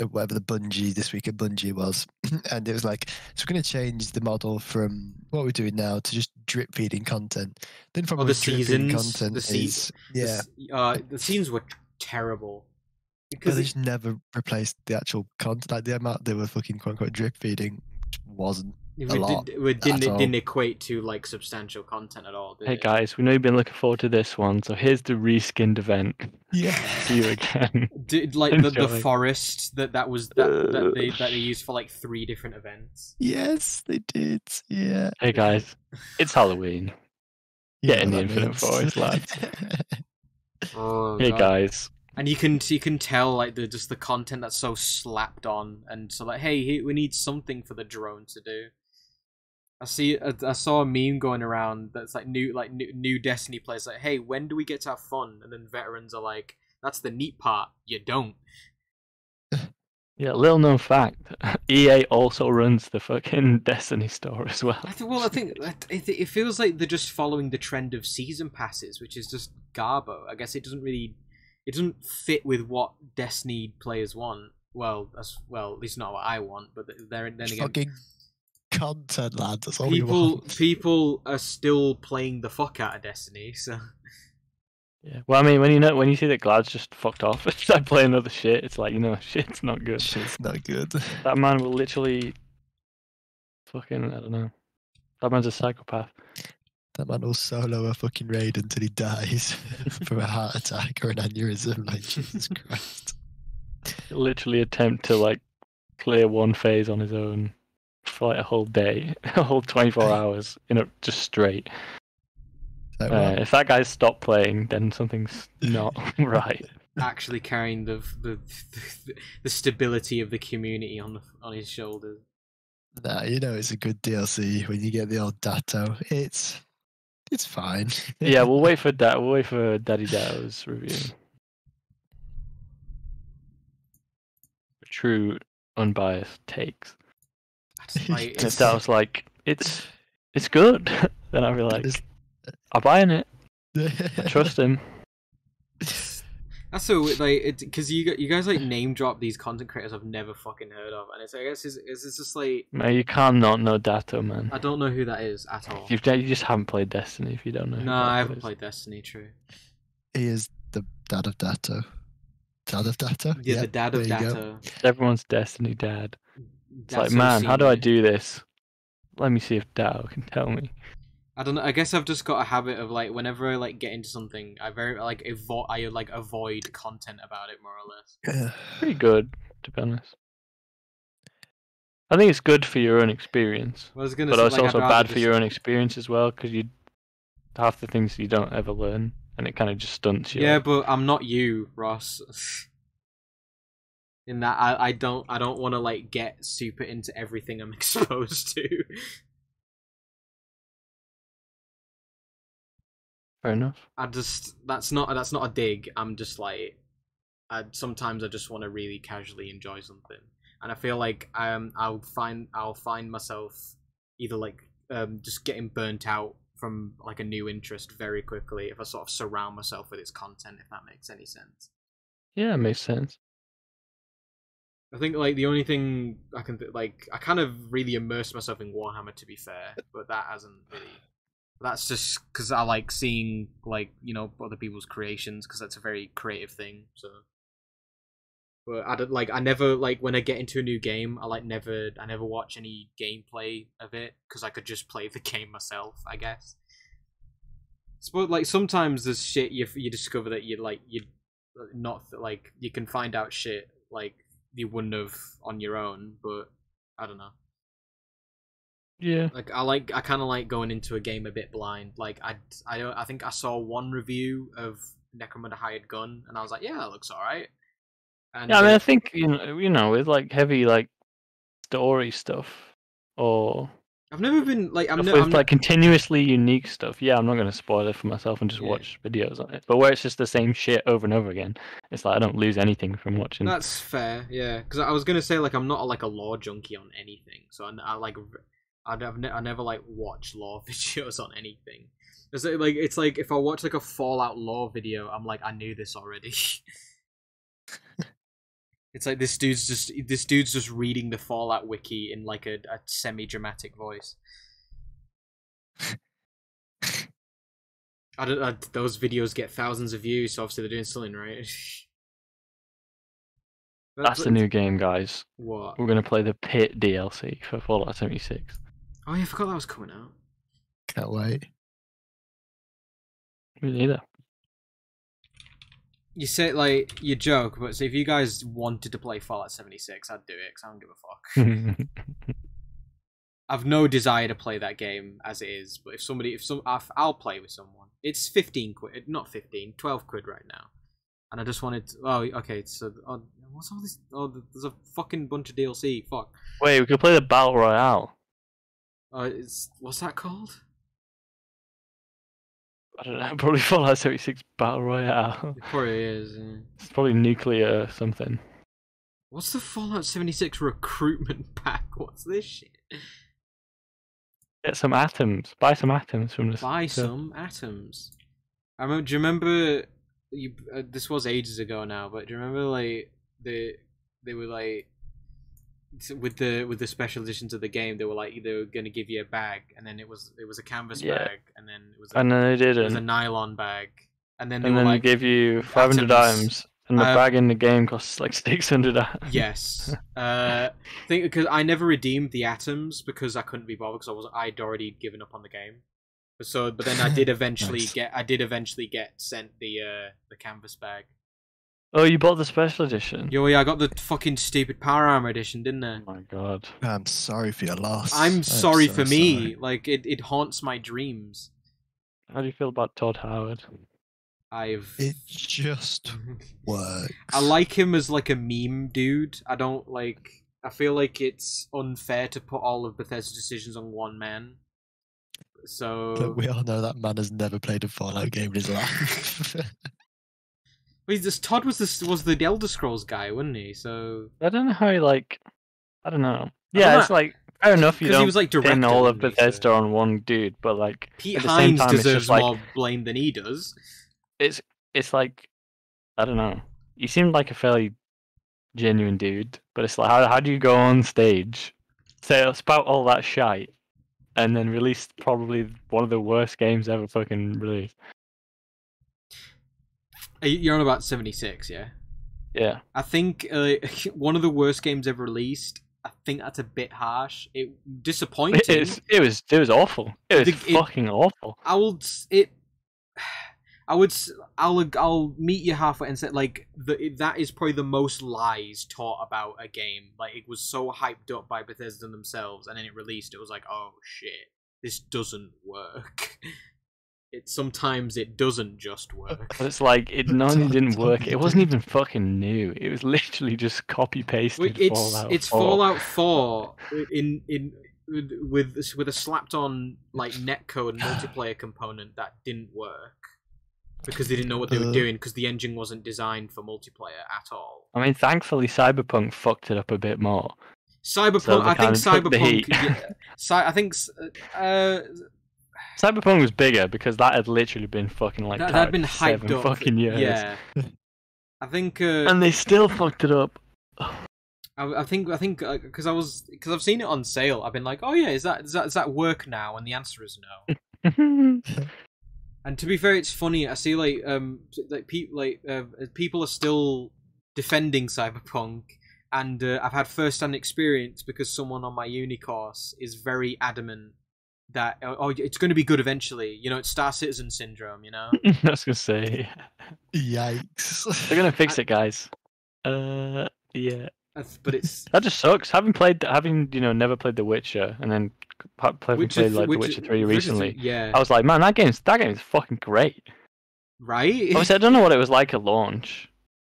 uh, whatever the Bungie this week at Bungie was, and it was like so we're going to change the model from what we're doing now to just drip feeding content. Then from Oh, the seasons, content the is seas- The yeah, uh, the scenes were terrible because because they just never replaced the actual content. Like the amount they were fucking quote unquote drip feeding wasn't. It, a lot did, it didn't it didn't equate to like substantial content at all. Hey it? guys, we know you've been looking forward to this one, so here's the reskinned event. Yeah. See you again. Did like the, the forest that that was that, that they that they used for like three different events. Yes, they did. Yeah. hey guys, it's Halloween. You Get know in the Infinite means. Forest, lads. Oh, Hey God. guys, and you can you can tell like the just the content that's so slapped on, and so like, hey, we need something for the drone to do. I see. I, I saw a meme going around that's like new, like new, new Destiny players like, hey, when do we get to have fun? And then veterans are like, that's the neat part. You don't. yeah, little known fact, EA also runs the fucking Destiny store as well. I th- well, I think it, it feels like they're just following the trend of season passes, which is just garbo. I guess it doesn't really, it doesn't fit with what Destiny players want. Well, that's well, at least not what I want. But th- there, then again, Fucking content, lads. That's all we people want. people are still playing the fuck out of Destiny. So Yeah. Well, I mean, when you know when you see that Glad's just fucked off and started playing other shit, it's like you know, shit's not good. Shit's not good. That man will literally fucking I don't know. That man's a psychopath. That man will solo a fucking raid until he dies from a heart attack or an aneurysm. Like Jesus Christ. Literally attempt to like clear one phase on his own for like a whole day, a whole twenty four hours, you know, just straight. Like, Uh, if that guy's stopped playing, then something's not right. actually carrying the the the stability of the community on on his shoulders. nah, you know it's a good DLC when you get the old Datto. It's it's fine. yeah, we'll wait for that. We'll wait for Daddy Datto's review. True, unbiased takes. That's like, And if it's- was like, it's it's good, then I'd be like, Just- I'm buying it. I trust him. That's so weird, like because you you guys like name drop these content creators I've never fucking heard of, and it's I guess it's, it's it's just like Man, you can't not know Datto, man. I don't know who that is at all. You've, you just haven't played Destiny if you don't know. No, Datto I haven't is. played Destiny. True. He is the dad of Datto. Dad of Datto? Yeah, the dad of there you go. Everyone's Destiny dad. It's like, Datto man, how do I do this? Let me see if Dao can tell me. I don't know. I guess I've just got a habit of like whenever I like get into something, I very like avo- I like avoid content about it more or less. Pretty good, to be honest. I think it's good for your own experience, I was gonna, but say, it's like, also rather bad for your own experience as well because you half the things you don't ever learn, and it kind of just stunts you. Yeah, but I'm not you, Ross. In that I, I don't I don't want to like get super into everything I'm exposed to. Fair enough. I just that's not that's not a dig. I'm just like I sometimes I just want to really casually enjoy something, and I feel like um I'll find I'll find myself either like um just getting burnt out from like a new interest very quickly if I sort of surround myself with its content. If that makes any sense. Yeah, it makes sense. I think like the only thing I can th- like I kind of really immersed myself in Warhammer to be fair, but that hasn't really. That's just because I like seeing like you know other people's creations because that's a very creative thing. So, but I don't like I never like when I get into a new game I like never I never watch any gameplay of it because I could just play the game myself. I guess. But like sometimes there's shit you you discover that you like you not like you can find out shit like you wouldn't have on your own, but I don't know. Yeah. Like I like I kind of like going into a game a bit blind. Like I I don't I think I saw one review of Necromunda Hired Gun, and I was like, yeah, that looks alright. And Yeah, I mean, I think you know, you know, with like heavy like story stuff or I've never been like I'm, no, with I'm like continuously unique stuff. Yeah, I'm not going to spoil it for myself and just Yeah. watch videos on it. But where it's just the same shit over and over again, it's like I don't lose anything from watching. That's fair, yeah. Because I was gonna say like I'm not like a lore junkie on anything, so I, I like I'd have ne- I never like watch lore videos on anything. It's like, like it's like if I watch like a Fallout lore video, I'm like I knew this already. it's like this dude's just this dude's just reading the Fallout wiki in like a, a semi dramatic voice. I don't. I, those videos get thousands of views, so obviously they're doing something right. That's the new game, guys. What? We're going to play the Pit DLC for Fallout 76. Oh yeah, I forgot that was coming out. Can't wait. Me neither. You say like you joke, but so if you guys wanted to play Fallout 76, I'd do it because I don't give a fuck. I've no desire to play that game as it is, but if somebody, if some, I'll, play with someone. It's 15 quid, not 15, 12 quid right now, and I just wanted. To, oh, okay. So oh, what's all this? Oh, there's a fucking bunch of DLC. Fuck. Wait, we could play the Battle Royale. Uh, it's what's that called? I don't know, probably Fallout 76 Battle Royale. It probably is. yeah. It's probably nuclear something. What's the Fallout 76 recruitment pack? What's this shit? Get some atoms. Buy some atoms from the buy some atoms. I remember. Do you remember? You uh, this was ages ago now, but do you remember like the they were like with the with the special editions of the game they were like they were gonna give you a bag and then it was it was a canvas Yeah. bag and then it was a, And then they it was a nylon bag and then they And were then like they gave you 500 atoms. items. And the Um, bag in the game costs like 600 items. yes uh think because I never redeemed the atoms because I couldn't be bothered because I was I'd already given up on the game. So, but then I did eventually Nice. get I did eventually get sent the uh the canvas bag. Oh, you bought the special edition? Yo, yeah, I got the fucking stupid Power Armor edition, didn't I? Oh my god. I'm sorry for your loss. I'm sorry so for me. sorry. Like it, it haunts my dreams. How do you feel about Todd Howard? I've It just works. I like him as like a meme dude. I don't like. I feel like it's unfair to put all of Bethesda's decisions on one man. So But we all know that man has never played a Fallout game in his life. Wait, this Todd was this was the Elder Scrolls guy, wasn't he? So I don't know how he like. I don't know. Yeah, don't it's know. like fair enough. You because don't he was like pin all of wasn't? So- Bethesda on one dude, but like Pete at the same Hines time, it's deserves just like more blame than he does. it's it's like I don't know. He seemed like a fairly genuine dude, but it's like, how how do you go on stage, say spout all that shite, and then release probably one of the worst games ever fucking released? You're on about 76, yeah? Yeah, I think uh, one of the worst games ever released. I think that's a bit harsh. It disappointing. it, was it was it was awful. It was The- it- fucking awful. I would it. I would. I'll. I'll meet you halfway and say like the that is probably the most lies taught about a game. Like it was so hyped up by Bethesda themselves, and then it released. It was like, oh shit, this doesn't work. It sometimes it doesn't just work. But it's like it not only didn't work. It wasn't even fucking new. It was literally just copy pasted Wait, it's Fallout. it's 4. Fallout Four in in with with a slapped on like netcode multiplayer component that didn't work because they didn't know what they were Uh. doing because the engine wasn't designed for multiplayer at all. I mean, thankfully, Cyberpunk fucked it up a bit more. Cyberpunk, So I think kind of took the Cyberpunk. heat. yeah, Cy- I think s- uh, Cyberpunk was bigger because that had literally been fucking like that had been hyped seven up. fucking years. Yeah, I think. Uh, and they still fucked it up. I, I think I think because I was because I've seen it on sale. I've been like, oh yeah, is that does that, that work now? And the answer is no. And to be fair, it's funny. I see like um like people like uh, people are still defending Cyberpunk, and uh, I've had first-hand experience because someone on my uni course is very adamant that oh oh, it's going to be good eventually. You know, it's Star Citizen syndrome. You know, I was gonna say Yikes. they're gonna fix it, guys. Uh, yeah, That's- but it's that just sucks. Having played, having you know, never played The Witcher, and then p- Witcher played like Witcher- The Witcher Three recently. three- yeah, I was like, man, that game's that game's fucking great. right. Obviously, I don't know what it was like at launch.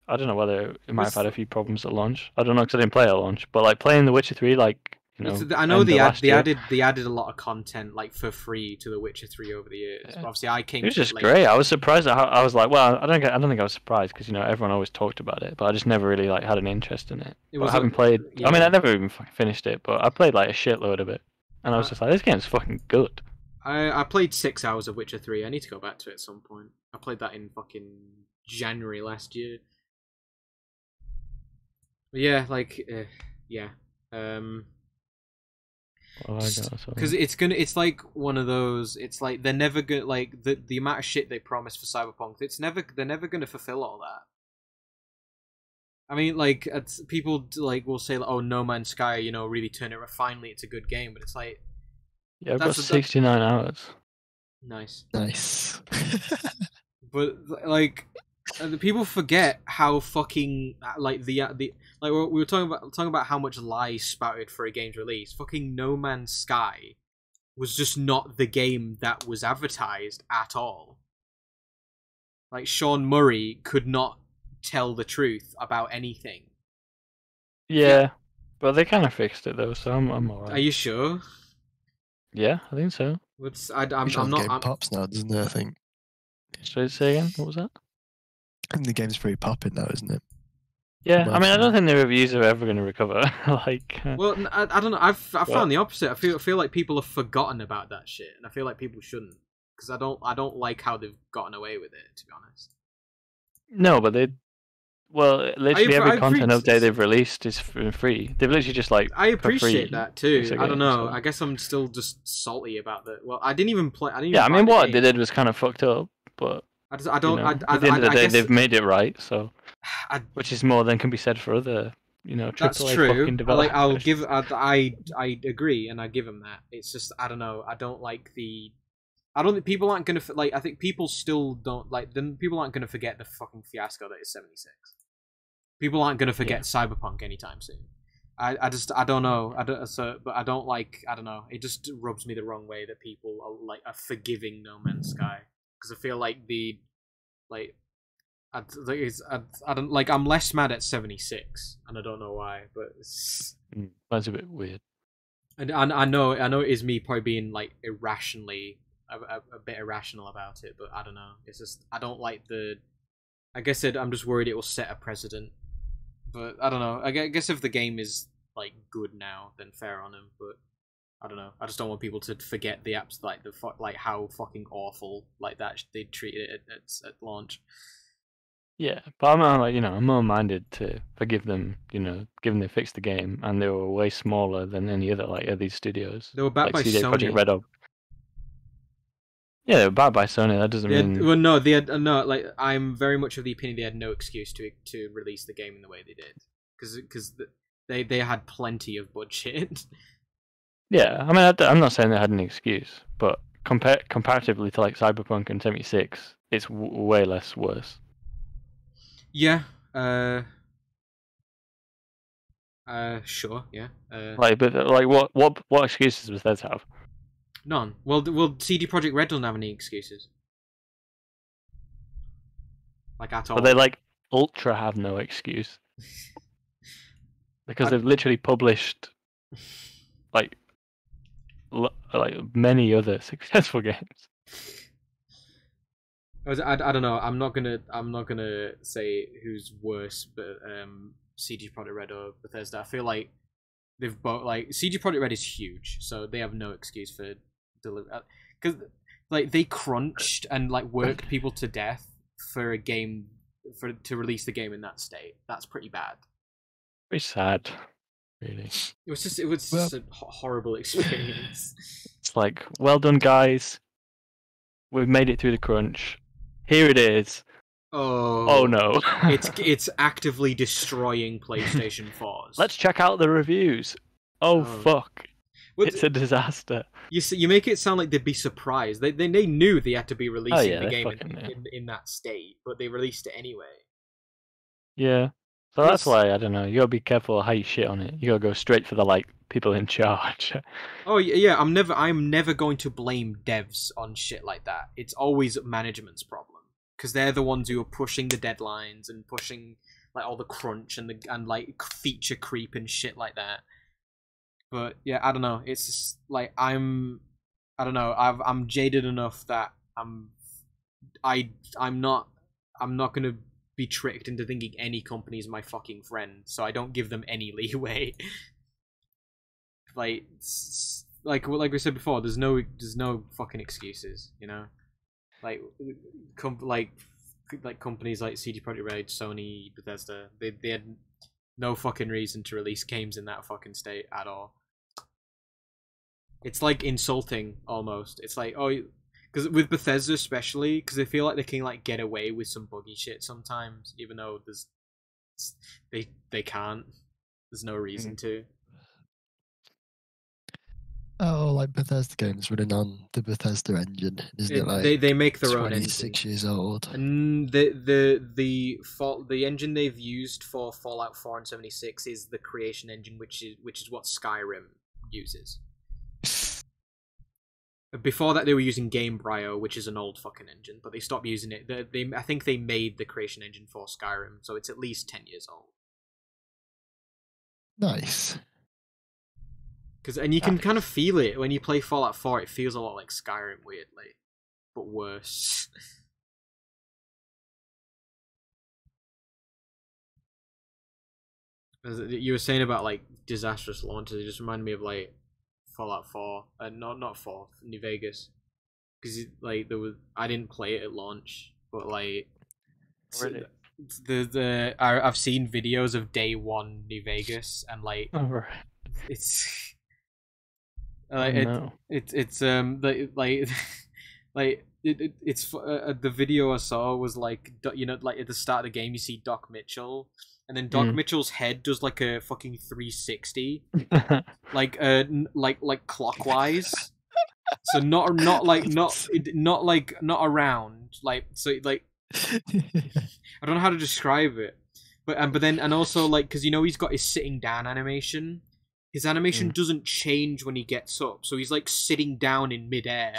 I don't know whether it might have had a few problems at launch. I don't know because I didn't play at launch. But like playing The Witcher Three, like you know, I know they of they added they added a lot of content like for free to The Witcher Three over the years. Yeah. Obviously, I came. It was just late. great. I was surprised. At how, I was like, well, I don't. I don't think I was surprised because you know everyone always talked about it, but I just never really like had an interest in it. It But was I haven't played. I mean. I never even finished it, but I played like a shitload of it, and I was Uh, just like, this game's fucking good. I I played six hours of Witcher Three. I need to go back to it at some point. I played that in fucking January last year. But yeah, like uh, yeah, um, Oh, I got so- because it's gonna. It's like one of those. It's like they're never gonna like the the amount of shit they promise for Cyberpunk. It's never. They're never gonna fulfill all that. I mean, like it's, people like will say, like, "Oh, No Man's Sky," you know, really turn it. Finally, it's a good game, but it's like yeah, I've got that's a- sixty nine hours. nice. nice. but like the people forget how fucking uh, like the uh, the like we were, talking about talking about how much lies spouted for a game's release. Fucking No Man's Sky was just not the game that was advertised at all. Like Sean Murray could not tell the truth about anything. Yeah, but they kind of fixed it though, so I'm I'm alright. Are you sure? Yeah, I think so. What's I, I'm, Which one I'm not. game I'm, pops now, doesn't it? I think. So say again, what was that? I think the game's pretty popping now, isn't it? Yeah, I mean, I don't think the reviews are ever going to recover. like, uh, well, I don't know. I've I Well- found the opposite. I feel I feel like people have forgotten about that shit, and I feel like people shouldn't because I don't I don't like how they've gotten away with it. To be honest. no, but they, well, literally appre- every I content update they've released is free. They've literally just like, I appreciate that too. it's a I don't know. so- I guess I'm still just salty about that. Well, I didn't even play. I didn't. yeah. I mean, buy the what game. they did was kind of fucked up, but I, just, I don't. know, I, I, at the end of the day, guess, they've made it right. So, which is more than can be said for other, you know, that's AAA true. fucking. Like I'll give. I, I I agree, and I give them that. It's just I don't know. I don't like the. I don't think people aren't gonna like. I think people still don't like. Then people aren't gonna forget the fucking fiasco that is seventy six. People aren't gonna forget Cyberpunk anytime soon. I, I just I don't know I don't so but I don't like I don't know it just rubs me the wrong way that people are like are forgiving No Man's Sky because I feel like the like I, I, I don't like I'm less mad at 76 and I don't know why but it's, Mm, That's a bit weird. and I, I know I know it is me probably being like irrationally a, a, a bit irrational about it but I don't know. It's just I don't like the I guess it, I'm just worried it will set a precedent. But I don't know. I guess if the game is like good now then fair on him but I don't know I just don't want people to forget the apps like the fu- like how fucking awful like that they treated it at, at, at launch Yeah, but I'm uh, like you know I'm more minded to forgive them. You know, given they fixed the game and they were way smaller than any other like of these studios. They were backed like by CD Sony. Projekt Red Oak. Yeah, they were backed by Sony. That doesn't They mean well, no, they had uh, no. Like, I'm very much of the opinion they had no excuse to to release the game in the way they did, because because they they had plenty of budget. Yeah, I mean, I, am not saying they had an excuse, but compar- comparatively to like Cyberpunk and 76, it's w- way less worse. yeah. Uh. Uh. Sure. Yeah. Uh. Like, but like, what what what excuses does Bethesda have? None. Well, well, CD Projekt Red don't have any excuses. Like at all. But they like ultra have no excuse because I- they've literally published like like many other successful games. I, I, I don't know. I'm not gonna. I'm not gonna say who's worse, but um, CD Projekt Red or Bethesda. I feel like they've both like CD Projekt Red is huge, so they have no excuse for deliver. Because like they crunched and like worked people to death for a game for to release the game in that state. That's pretty bad. Pretty sad, really. It was just. It was Well- just a horrible experience. It's like, well done, guys. We've made it through the crunch. Here it is. oh. Oh no. It's it's actively destroying PlayStation 4s. Let's check out the reviews. Oh, Oh. fuck. Well, It's a disaster. You s- you make it sound like they'd be surprised. They they, they knew they had to be oh, releasing Oh, yeah, the game in, in, in that state, but they released it anyway. Yeah. So that's why I don't know. You gotta be careful how you shit on it. You gotta go straight for the like people in charge. Oh yeah, yeah. I'm never I'm never going to blame devs on shit like that. It's always management's problem because they're the ones who are pushing the deadlines and pushing like all the crunch and the and like feature creep and shit like that. But yeah, I don't know. It's just like I'm I don't know. I've I'm jaded enough that I'm I I'm not I'm not gonna be tricked into thinking any company is my fucking friend, so I don't give them any leeway. like like like we said before, there's no there's no fucking excuses, you know. Like com- like like companies like CD Projekt Red, Sony, Bethesda, they they had no fucking reason to release games in that fucking state at all. It's like insulting almost. It's like oh, because with Bethesda especially, because they feel like they can like get away with some buggy shit sometimes, even though there's they they can't. There's no reason mm-hmm. to. Oh, like Bethesda games running on the Bethesda engine, isn't it? It- Like they they make their own engine. 26 years old. And the the the fall, the engine they've used for Fallout 4 and 76 is the creation engine, which is which is what Skyrim uses. Before that, they were using Gamebryo, which is an old fucking engine, but they stopped using it. They, they I think they made the creation engine for Skyrim, so it's at least ten years old. Nice. Cause and you can kind of feel it when you play Fallout 4. It feels a lot like Skyrim, weirdly, but worse. As You were saying about like disastrous launches. It just reminded me of like Fallout 4, uh, not not 4, New Vegas, because like there was I didn't play it at launch, but like Really? the the I, I've seen videos of day one New Vegas and like Oh, right. it's Oh, like it, no. it's it's um like like like it, it it's uh, uh, the video I saw was like you know like at the start of the game you see Doc Mitchell and then Doc Mm. Mitchell's head does like a fucking 360 like uh n- like like clockwise so not not like not not like not around like so like I don't know how to describe it, but um, but then and also like because you know he's got his sitting down animation. His animation Mm. doesn't change when he gets up, so he's like sitting down in midair.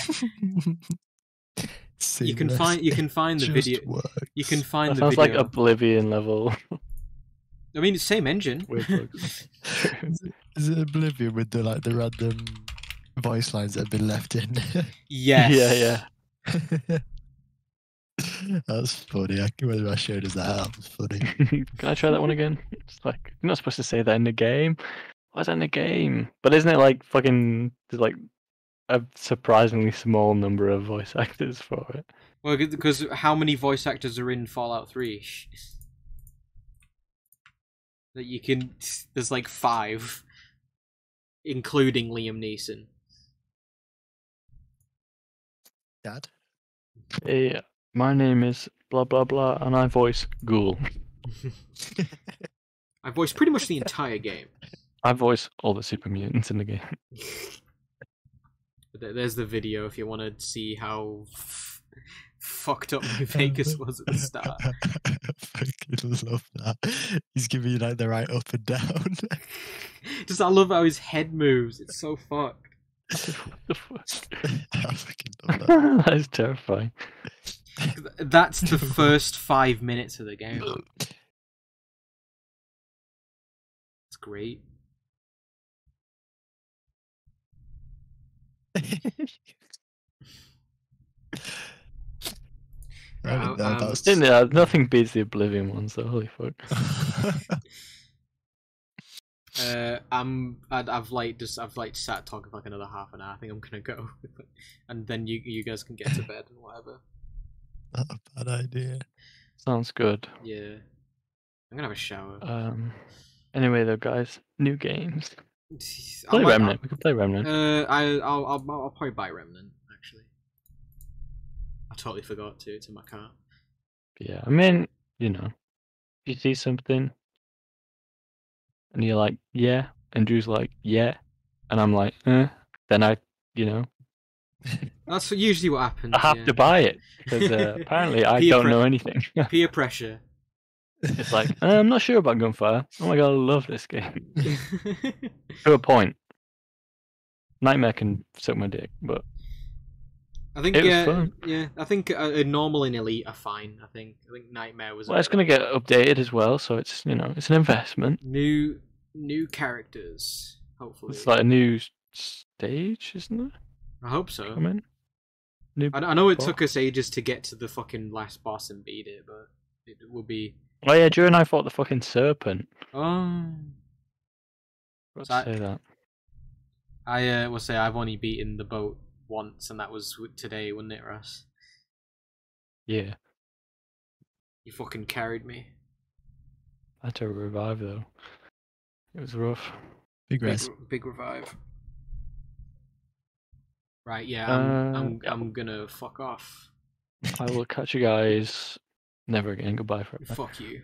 you can find you can find the Just video. works. You can find That the sounds like. Oblivion level. I mean, it's same engine. Weird bugs. Is it Oblivion with the like the random voice lines that have been left in? yes. Yeah, yeah. That's funny. I, whether I showed us that, that was funny. Can I try that one again? It's like you're not supposed to say that in the game. Why is that in the game? But isn't it like fucking there's like a surprisingly small number of voice actors for it? Well, because how many voice actors are in Fallout Three? That you can. There's like five, including Liam Neeson. Dad. Hey, my name is blah blah blah, and I voice Ghoul. I voice pretty much the entire game. I voice all the super mutants in the game. But There's the video if you want to see how f- fucked up New Vegas was at the start. I fucking love that. He's giving you like the right up and down. Just I love how his head moves. It's so fucked. what the fuck? I fucking love that. that is terrifying. That's the first five minutes of the game. It's great. I didn't know Um, that's Didn't? Uh, Nothing beats the Oblivion one, so holy fuck. Uh, I'm. I'd, I've like just. I've like sat talking for like another half an hour. I think I'm gonna go, and then you you guys can get to bed and whatever. Not a bad idea. Sounds good. Yeah. I'm gonna have a shower. Um. Anyway, though, guys, new games. I Play might- Remnant. We can play Remnant. Uh, I I'll, I'll I'll probably buy Remnant actually. I totally forgot to. It's in my car. yeah, I mean, you know, if you see something, and you're like, yeah, and Drew's like, yeah, and I'm like, eh, then I, you know, That's usually what happens. I have yeah. to buy it because uh, apparently I don't pre- know anything. Peer pressure. it's like uh, I'm not sure about Gunfire. Oh my god, I love this game to a point. Nightmare can suck my dick, but I think It yeah, yeah. I think uh, uh, normal and elite are fine. I think I think Nightmare was. well, it's gonna get updated as well, so it's you know it's an investment. new new characters. Hopefully, It's like a new stage, isn't it? I hope so. Coming. New. I, I know it boss. took us ages to get to the fucking last boss and beat it, but it will be. Oh yeah, Drew and I fought the fucking serpent. Oh, I- say that. I uh, will say I've only beaten the boat once, and that was today, wasn't it, Russ? Yeah, You fucking carried me. I had to revive though. It was rough. Big Big, res. big revive. Right, yeah, I'm, Uh, I'm. I'm gonna fuck off. I will catch you guys never again. Goodbye forever. Fuck you.